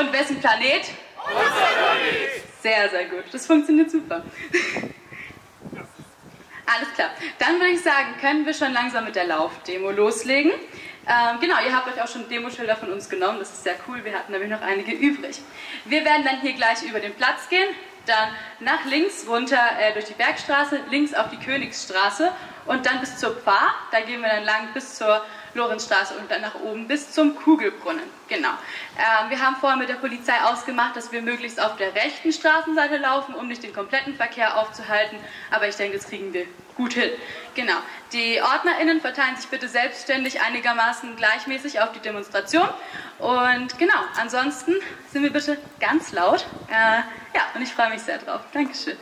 Und wessen Planet? Unser Planet. Sehr, sehr gut. Das funktioniert super. Alles klar. Dann würde ich sagen, können wir schon langsam mit der Laufdemo loslegen. Ähm, genau, ihr habt euch auch schon Demoschilder von uns genommen, das ist sehr cool, wir hatten nämlich noch einige übrig. Wir werden dann hier gleich über den Platz gehen, dann nach links runter äh, durch die Bergstraße, links auf die Königsstraße und dann bis zur Pfarr, da gehen wir dann lang bis zur Lorenzstraße und dann nach oben bis zum Kugelbrunnen. Genau. Ähm, wir haben vorher mit der Polizei ausgemacht, dass wir möglichst auf der rechten Straßenseite laufen, um nicht den kompletten Verkehr aufzuhalten. Aber ich denke, das kriegen wir gut hin. Genau. Die OrdnerInnen verteilen sich bitte selbstständig einigermaßen gleichmäßig auf die Demonstration. Und genau, ansonsten sind wir bitte ganz laut. Äh, ja, und ich freue mich sehr drauf. Dankeschön.